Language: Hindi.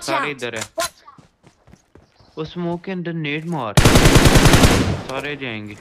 Watch सारे इधर है। वो स्मोक एंड अंदर मार। सारे जाएँगे।